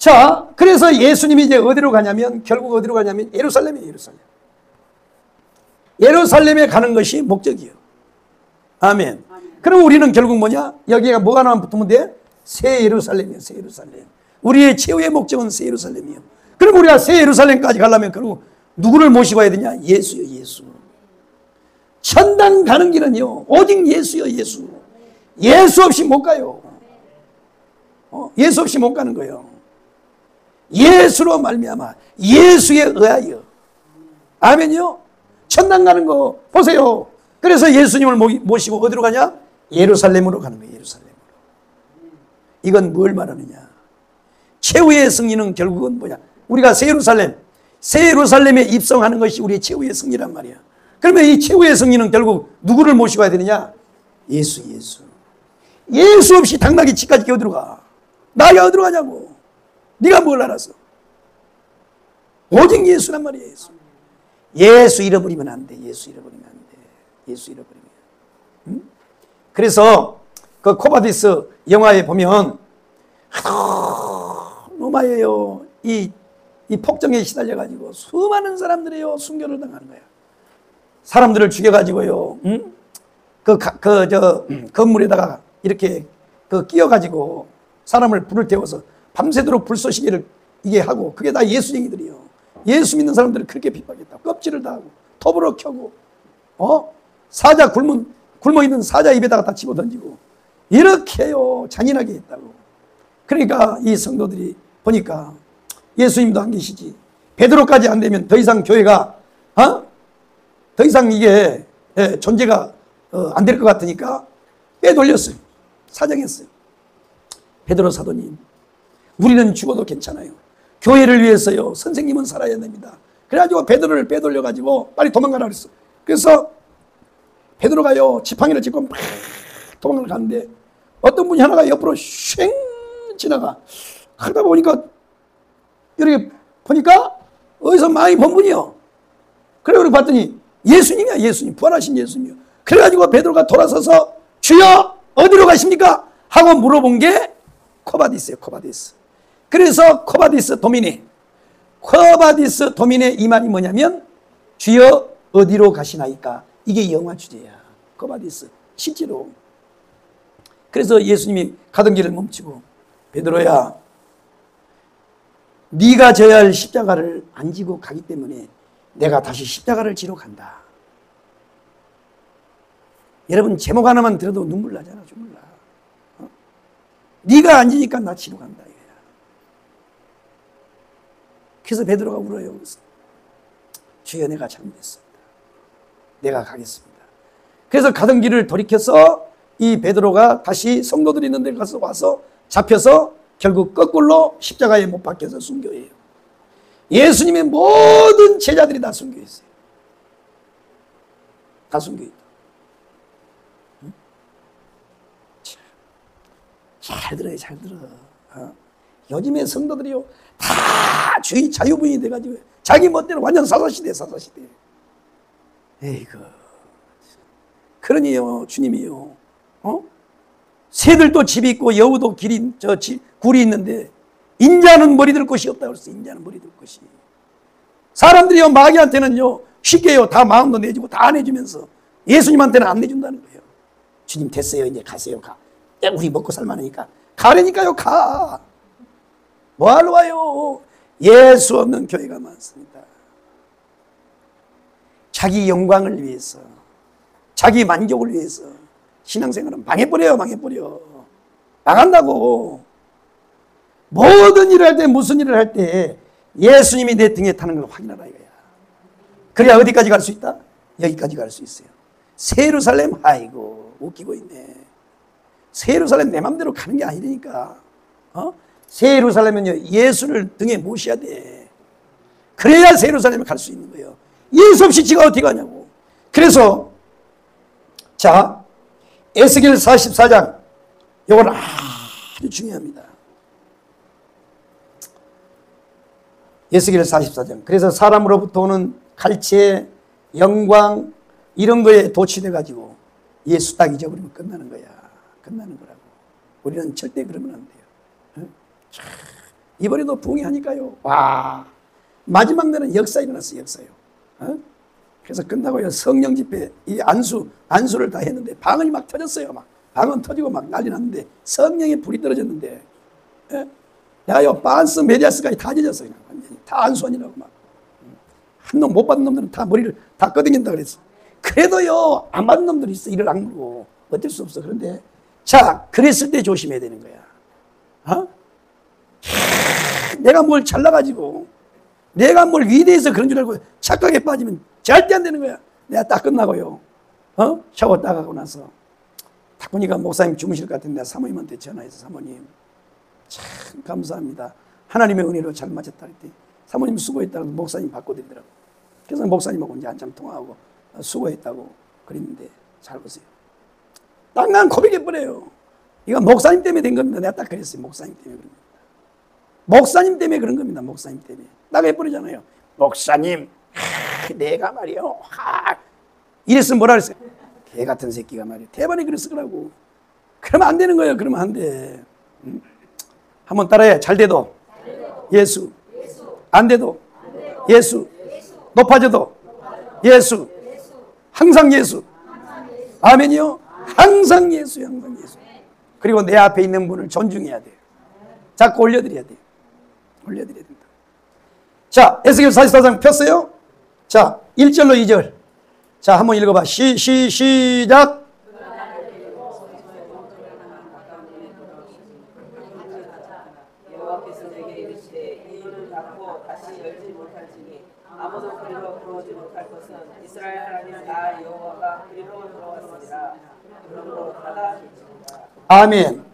자, 그래서 예수님이 이제 어디로 가냐면 결국 어디로 가냐면 예루살렘이에요, 예루살렘. 예루살렘에 가는 것이 목적이에요. 아멘. 그럼 우리는 결국 뭐냐? 여기가 뭐가 나만 붙으면 돼? 새 예루살렘이에요, 새 예루살렘. 우리의 최후의 목적은 새 예루살렘이에요. 그럼 우리가 새 예루살렘까지 가려면 결국 누구를 모시고 와야 되냐? 예수요, 예수. 천당 가는 길은요, 오직 예수요, 예수. 예수 없이 못 가요. 어, 예수 없이 못 가는 거예요. 예수로 말미암아 예수에 의하여 아멘요. 천당 가는 거 보세요. 그래서 예수님을 모시고 어디로 가냐? 예루살렘으로 가는 거예요. 예루살렘으로. 이건 뭘 말하느냐? 최후의 승리는 결국은 뭐냐? 우리가 새 예루살렘, 새 예루살렘에 입성하는 것이 우리의 최후의 승리란 말이야. 그러면 이 최후의 승리는 결국 누구를 모시고 가야 되느냐? 예수, 예수. 예수 없이 당나귀 집까지 어디로 가? 나가 어디로 가냐고. 네가 뭘 알았어? 오직 예수란 말이야, 예수. 예수 잃어버리면 안 돼. 예수 잃어버리면 안 돼. 예수 잃어버리면. 응? 그래서 그 Quo vadis 영화에 보면 로마예요. 이, 이 폭정에 시달려가지고 수많은 사람들이요 순교를 당하는 거야. 사람들을 죽여가지고요. 응? 그, 그, 저, 건물에다가 이렇게 그 끼어가지고 사람을 불을 태워서 밤새도록 불쏘시개를 이게 하고 그게 다 예수쟁이들이요. 예수 믿는 사람들을 그렇게 핍박했다. 껍질을 다 하고 톱으로 켜고 어 사자 굶은 굶어 있는 사자 입에다가 다 집어 던지고 이렇게요 잔인하게 했다고. 그러니까 이 성도들이 보니까 예수님도 안 계시지. 베드로까지 안 되면 더 이상 교회가 어? 더 이상 이게 예, 존재가 어, 안될 것 같으니까 빼돌렸어요. 사정했어요. 베드로 사도님, 우리는 죽어도 괜찮아요. 교회를 위해서요. 선생님은 살아야 됩니다. 그래가지고 베드로를 빼돌려가지고 빨리 도망가라 그랬어. 그래서 베드로가요. 지팡이를 짚고 막 도망을 가는데 어떤 분이 하나가 옆으로 쉥 지나가. 하다 보니까 이렇게 보니까 어디서 많이 본 분이요. 그래 우리 봤더니 예수님이야 예수님 부활하신 예수님이요. 그래가지고 베드로가 돌아서서 주여 어디로 가십니까? 하고 물어본 게 Quo vadis예요 Quo vadis. 그래서 Quo vadis Domine. Quo vadis Domine 이 말이 뭐냐면 주여 어디로 가시나이까? 이게 영화 주제야. Quo vadis. 실제로. 그래서 예수님이 가던 길을 멈추고 베드로야 네가 져야 할 십자가를 안 지고 가기 때문에 내가 다시 십자가를 지러 간다. 여러분 제목 하나만 들어도 눈물 나잖아. 눈물 나. 어? 네가 안 지니까 나 지러 간다. 그래서 베드로가 울어요. 주여 내가 잘못했습니다. 내가 가겠습니다. 그래서 가던 길을 돌이켜서 이 베드로가 다시 성도들이 있는 데 가서 와서 잡혀서 결국 거꾸로 십자가에 못 박혀서 순교해요. 예수님의 모든 제자들이 다 순교했어요. 다 순교했다. 응? 잘 들어요, 잘 들어. 어? 요즘의 성도들이요, 다 주의 자유분이 돼가지고 자기 멋대로 완전 사사시대 사사시대. 에이그 그러니요 주님이요. 어? 새들도 집이 있고 여우도 길이 저 지, 굴이 있는데 인자는 머리 들 곳이 없다 그랬어 인자는 머리 들 곳이. 사람들이요 마귀한테는요 쉽게요 다 마음도 내주고 다 내주면서 예수님한테는 안 내준다는 거예요. 주님 됐어요 이제 가세요 가. 우리 먹고 살만하니까. 가려니까요 가 뭐하러 와요? 예수 없는 교회가 많습니다. 자기 영광을 위해서, 자기 만족을 위해서 신앙생활은 망해버려요, 망해버려. 망한다고. 모든 일을 할 때, 무슨 일을 할 때 예수님이 내 등에 타는 걸 확인하라 이거야. 그래야 어디까지 갈 수 있다? 여기까지 갈 수 있어요. 세루살렘, 아이고, 웃기고 있네. 세루살렘 내 맘대로 가는 게 아니니까. 어? 새 예루살렘은요, 예수를 등에 모셔야 돼. 그래야 새 예루살렘에 갈 수 있는 거예요. 예수 없이 지가 어떻게 가냐고. 그래서, 자, 에스겔 44장. 이건 아주 중요합니다. 에스겔 44장. 그래서 사람으로부터 오는 갈채, 영광, 이런 거에 도취돼가지고 예수 딱 잊어버리면 끝나는 거야. 끝나는 거라고. 우리는 절대 그러면 안 돼요. 이번에도 부흥하니까요. 와 마지막 날은 역사 일어났어요. 역사요. 어? 그래서 끝나고요 성령 집회 이 안수 안수를 다 했는데 방언이 막 터졌어요. 막 방언 터지고 막 난리 났는데 성령의 불이 떨어졌는데 예? 내가요 반스 메디아스까지 다 젖었어요. 완전히 다 안수원이라고 막. 한 놈 못 받은 놈들은 다 머리를 다 끄덕인다 그랬어. 그래도요 안 받은 놈들이 있어 이를 악물고 어쩔 수 없어. 그런데 자 그랬을 때 조심해야 되는 거야. 어? 내가 뭘 잘나가지고 내가 뭘 위대해서 그런 줄 알고 착각에 빠지면 절대 안 되는 거야. 내가 딱 끝나고요. 어? 샤워 딱 하고 나서 딱 보니까 목사님 주무실 것 같은데 사모님한테 전화해서 사모님 참 감사합니다. 하나님의 은혜로 잘 맞았다 그랬더니 사모님 수고했다고 목사님 바꿔드리더라고. 그래서 목사님하고 이제 한참 통화하고 수고했다고 그랬는데 잘 보세요. 땅난 고백해버려요. 이거 목사님 때문에 된 겁니다. 내가 딱 그랬어요. 목사님 때문에 그런. 목사님 때문에 그런 겁니다. 목사님 때문에. 딱 해버리잖아요. 목사님, 하, 내가 말이요. 하. 이랬으면 뭐라 그랬어요? 개 같은 새끼가 말이야. 대반에 그랬을 거라고. 그러면 안 되는 거예요. 그러면 안 돼. 응? 한번 따라해. 잘 돼도. 예수. 안 돼도. 예수. 높아져도. 예수. 항상 예수. 아멘이요. 항상 예수, 항상 예수. 그리고 내 앞에 있는 분을 존중해야 돼요. 자꾸 올려드려야 돼요. 올려드려야 된다. 자, 에스겔 44장 폈어요? 자, 1절로 2절. 자, 한번 읽어봐. 시, 시, 시작. 아멘.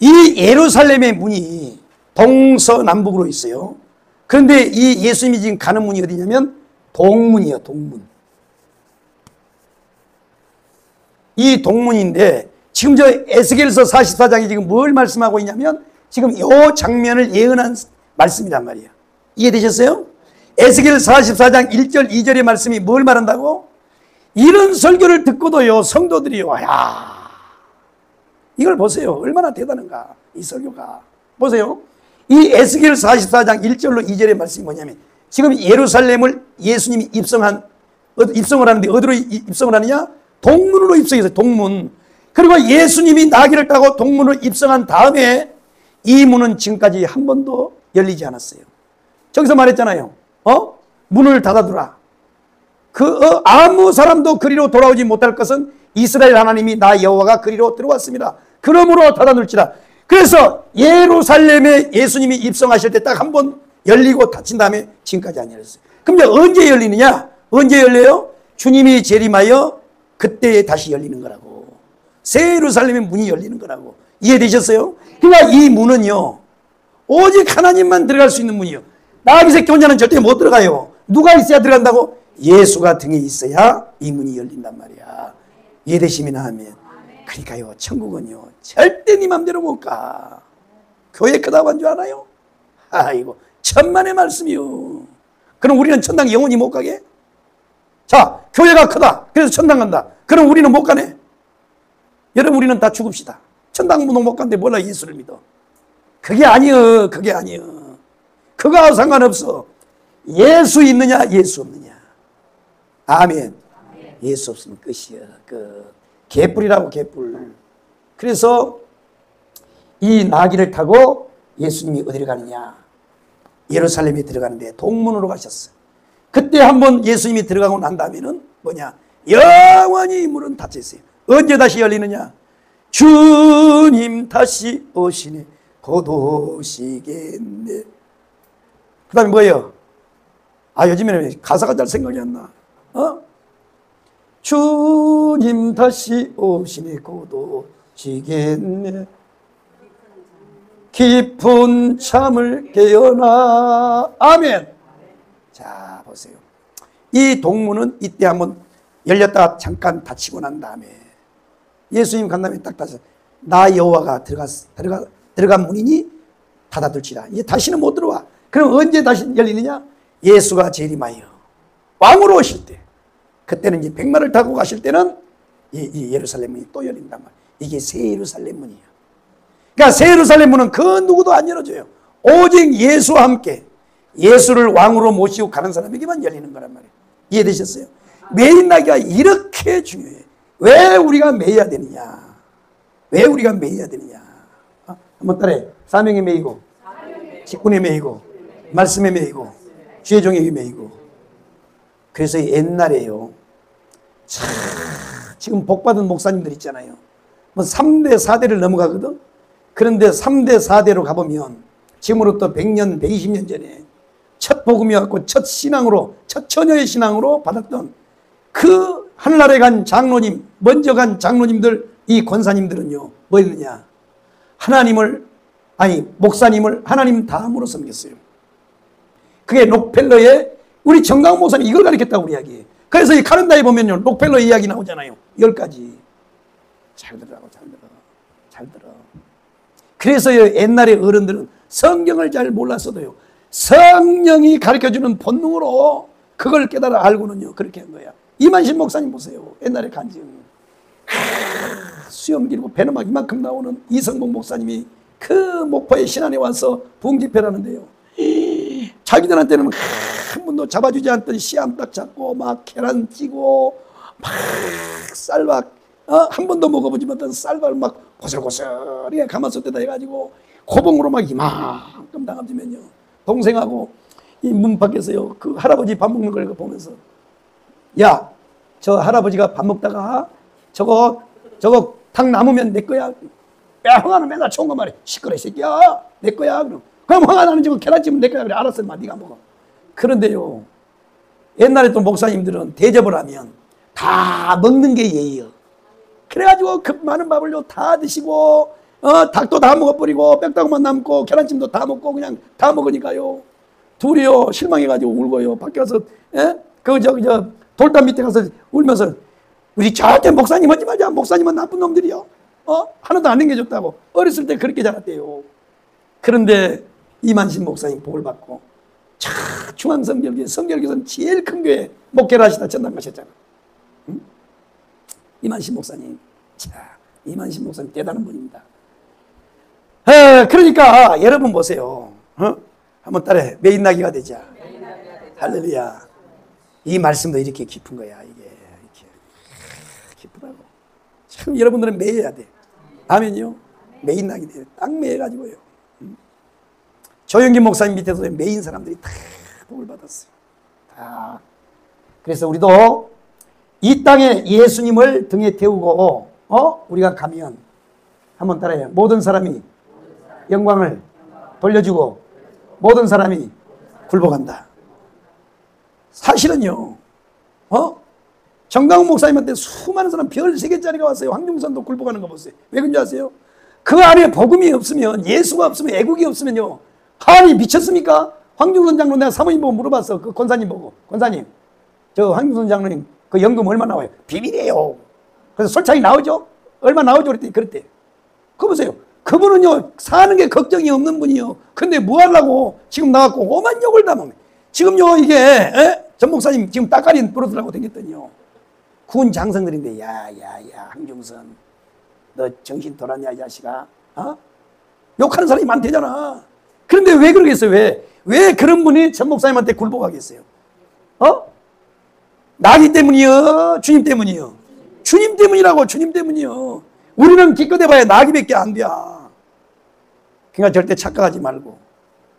이 예루살렘의 문이 동서남북으로 있어요. 그런데 이 예수님이 지금 가는 문이 어디냐면 동문이에요, 동문. 이 동문인데 지금 저 에스겔서 44장이 지금 뭘 말씀하고 있냐면 지금 이 장면을 예언한 말씀이란 말이에요. 이해되셨어요? 에스겔 44장 1절 2절의 말씀이 뭘 말한다고? 이런 설교를 듣고도요 성도들이요 야 이걸 보세요 얼마나 대단한가 이 설교가 보세요 이 에스겔 44장 1절로 2절의 말씀이 뭐냐면 지금 예루살렘을 예수님이 입성한 어, 입성을 하는데 어디로 이- 입성을 하느냐? 동문으로 입성했어요 동문. 그리고 예수님이 나귀를 타고 동문으로 입성한 다음에 이 문은 지금까지 한 번도 열리지 않았어요. 저기서 말했잖아요. 어? 문을 닫아두라. 그 어, 아무 사람도 그리로 돌아오지 못할 것은 이스라엘 하나님이 나 여호와가 그리로 들어왔습니다. 그러므로 닫아둘지라. 그래서 예루살렘에 예수님이 입성하실 때 딱 한 번 열리고 닫힌 다음에 지금까지 안 열렸어요. 그럼 언제 열리느냐? 언제 열려요? 주님이 재림하여 그때 다시 열리는 거라고. 새 예루살렘의 문이 열리는 거라고. 이해되셨어요? 그러니까 이 문은요. 오직 하나님만 들어갈 수 있는 문이요. 나귀 새끼 혼자는 절대 못 들어가요. 누가 있어야 들어간다고? 예수가 등에 있어야 이 문이 열린단 말이야. 이해되시면 하면. 그러니까요, 천국은요, 절대 네 맘대로 못 가. 교회 크다고 한줄 알아요? 아이고, 천만의 말씀이요. 그럼 우리는 천당 영원히 못 가게? 자, 교회가 크다. 그래서 천당 간다. 그럼 우리는 못 가네? 여러분, 우리는 다 죽읍시다. 천당 문못 간데 몰라 예수를 믿어. 그게 아니여. 그게 아니여. 그거하고 상관없어. 예수 있느냐, 예수 없느냐. 아멘. 예수 없으면 끝이야. 그 개뿔이라고 개뿔. 그래서 이 나귀를 타고 예수님이 어디를 가느냐? 예루살렘에 들어가는데 동문으로 가셨어. 그때 한번 예수님이 들어가고 난 다음에는 뭐냐? 영원히 이 문은 닫혀 있어요. 언제 다시 열리느냐? 주님 다시 오시네. 곧 오시겠네. 그 다음에 뭐예요? 아, 요즘에는 가사가 잘 생각이 안 나. 어? 주님 다시 오시네. 곧 오시겠네. 깊은 잠을 깨어나. 아멘. 자, 보세요. 이 동문은 이때 한번 열렸다가 잠깐 닫히고 난 다음에 예수님 간 다음에 딱 닫아서 나 여호와가 들어갔, 들어가, 들어간 문이니 닫아둘지라. 이제 다시는 못 들어와. 그럼 언제 다시 열리느냐? 예수가 재림하여 왕으로 오실 때. 그때는 이제 백마를 타고 가실 때는 이, 이 예루살렘 문이 또 열린단 말이에요. 이게 새 예루살렘 문이에요. 그러니까 새 예루살렘 문은 그 누구도 안 열어줘요. 오직 예수와 함께 예수를 왕으로 모시고 가는 사람에게만 열리는 거란 말이에요. 이해되셨어요? 매인나기가 이렇게 중요해. 왜 우리가 매여야 되느냐? 왜 우리가 매여야 되느냐? 어? 한번 따라해. 사명에 매이고, 직분에 매이고, 말씀에 매이고, 주의 종에게 매이고. 그래서 옛날에요. 참, 지금 복받은 목사님들 있잖아요. 뭐 3대, 4대를 넘어가거든? 그런데 3대, 4대로 가보면 지금으로부터 100년, 120년 전에 첫 복음이었고 첫 신앙으로, 첫 처녀의 신앙으로 받았던 그 하늘나라에 간 장로님, 먼저 간 장로님들, 이 권사님들은요, 뭐였느냐? 하나님을, 아니, 목사님을 하나님 다음으로 섬겼어요. 그게 록펠러의 우리 정강 목사님 이걸 가르쳤다고 우리 이야기. 그래서 이 카렌다에 보면요, 록펠러 이야기 나오잖아요. 열 가지. 잘 들으라고, 잘 들어. 잘 들어. 그래서 옛날에 어른들은 성경을 잘 몰랐어도요. 성령이 가르쳐주는 본능으로 그걸 깨달아 알고는요. 그렇게 한 거야. 이만신 목사님 보세요. 옛날에 간증. 크, 수염 길고 배는 막 이만큼 나오는 이성봉 목사님이 그 목포의 신안에 와서 부흥집회라는데요. 자기들한테는 한 번도 잡아주지 않던 씨암 딱 잡고 막 계란 찌고 막 쌀밥 어? 한 번도 먹어보지 못한 쌀밥을 막 고슬고슬하게 가마솥에다 해가지고 고봉으로 막 이만큼 담아주면요. 동생하고 이 문 밖에서요. 그 할아버지 밥 먹는 걸 보면서 야 저 할아버지가 밥 먹다가 저거 저거 탕 남으면 내 거야. 야 황하는 맨날 좋은 거 말해. 시끄러 이 새끼야. 내 거야. 그럼 그럼 황하 나는 지금 계란찜은 내 거야. 그래 알았어 마. 네가 먹어 그런데요 옛날에 또 목사님들은 대접을 하면 다 먹는 게 예의요. 그래가지고 그 많은 밥을요 다 드시고 어 닭도 다 먹어버리고 뼈다구만 남고 계란찜도 다 먹고 그냥 다 먹으니까요. 둘이요 실망해가지고 울고요. 밖에 가서 예그 저기 저 돌담 밑에 가서 울면서 우리 절대 목사님 하지 말자. 목사님은 나쁜 놈들이요. 어? 하나도 안 남겨줬다고. 어렸을 때 그렇게 자랐대요. 그런데 이만신 목사님 복을 받고 차 중앙성결교회 성결교회는 제일 큰 교회 목회를 하시다 전담 가셨잖아. 응? 이만신 목사님. 자 이만신 목사님 대단한 분입니다. 에, 그러니까 여러분 보세요. 어? 한번 따라해. 매인나기가 되자. 할렐루야. 이 말씀도 이렇게 깊은 거야 이게. 이렇게. 깊더라고. 참 여러분들은 매여야 돼. 아멘요? 매인나기 돼요. 딱 매여가지고요. 음. 조영기 목사님 밑에서 매인 사람들이 다 복을 받았어요 다 그래서 우리도 이 땅에 예수님을 등에 태우고 어 우리가 가면 한번 따라해요 모든 사람이 영광을 돌려주고 모든 사람이 굴복한다. 사실은요, 어? 정강훈 목사님한테 수많은 사람 별 세 개짜리가 왔어요. 황중선도 굴복하는 거 보세요. 왜 그런지 아세요? 그 안에 복음이 없으면, 예수가 없으면, 애국이 없으면요. 하나님 미쳤습니까? 황중선 장로 내가 사모님 보고 물어봤어. 그 권사님 보고. 권사님, 저 황중선 장로님 그 연금 얼마 나와요? 비밀이에요. 그래서 솔직히 나오죠? 얼마 나오죠? 그랬더니 그랬대. 그거 보세요. 그분은요, 사는 게 걱정이 없는 분이요. 근데 뭐 하려고 지금 나왔고 오만 욕을 다 먹네. 지금요, 이게, 에? 전 목사님 지금 따까리 부러뜨라고 생겼더니요. 군 장성들인데, 야, 야, 야, 황중선. 너 정신 돌았냐, 이 자식아? 어? 욕하는 사람이 많대잖아. 그런데 왜 그러겠어요, 왜? 왜 그런 분이 전 목사님한테 굴복하겠어요? 어? 나기 때문이요? 주님 때문이요? 주님 때문이라고, 주님 때문이요. 우리는 기껏 해봐야 나기밖에 안 돼. 그러니까 절대 착각하지 말고,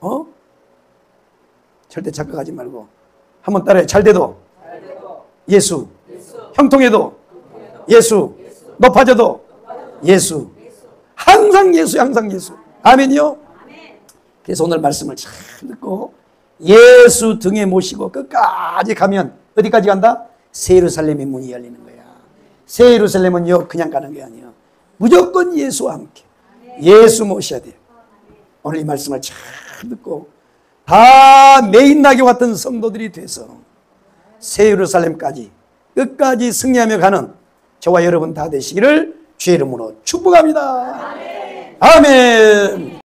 어? 절대 착각하지 말고. 한번 따라해. 잘 돼도 예수. 형통해도 예수. 높아져도 예수. 항상 예수, 항상 예수. 아멘이요? 그래서 오늘 말씀을 잘 듣고 예수 등에 모시고 끝까지 가면 어디까지 간다? 새 예루살렘의 문이 열리는 거야. 새 예루살렘은요, 그냥 가는 게 아니에요. 무조건 예수와 함께. 예수 모셔야 돼요. 오늘 이 말씀을 잘 듣고 다 메인나게 왔던 성도들이 돼서 새 예루살렘까지 끝까지 승리하며 가는 저와 여러분 다 되시기를 주의 이름으로 축복합니다. 아멘.